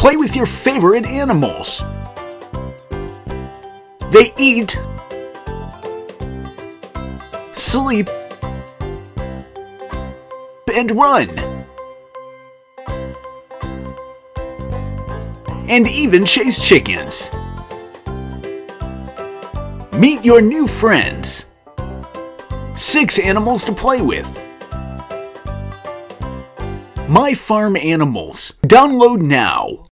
Play with your favorite animals. They eat, sleep, and run. And even chase chickens. Meet your new friends. Six animals to play with. My Farm Animals. Download now.